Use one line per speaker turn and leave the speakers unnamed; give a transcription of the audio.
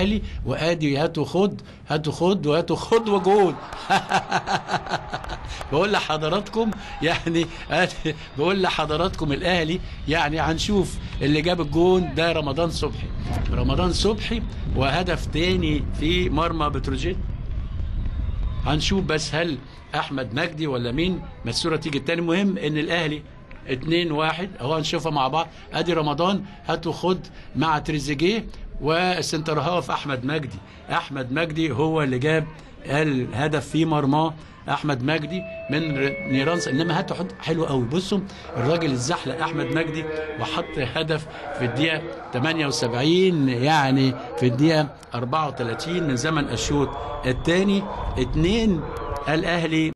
الاهلي وآدي هاتوا خد هاتوا خد وهاتوا خد وجول بقول لحضراتكم يعني بقول لحضراتكم الأهلي يعني هنشوف اللي جاب الجون ده رمضان صبحي. رمضان صبحي وهدف تاني في مرمى بتروجيت. هنشوف بس هل أحمد مجدي ولا مين ما الصورة تيجي التاني. المهم إن الأهلي اتنين واحد. اهو هنشوفها مع بعض. ادي رمضان هاتوا خد مع تريزيجيه وال centre half احمد مجدي. احمد مجدي هو اللي جاب الهدف في مرماه. احمد مجدي من نيرانس. انما هاتوا حد حلو قوي. بصوا الراجل اتزحلق احمد مجدي وحط هدف في الدقيقة 78 يعني في الدقيقة 34 من زمن الشوط الثاني. اتنين الأهلي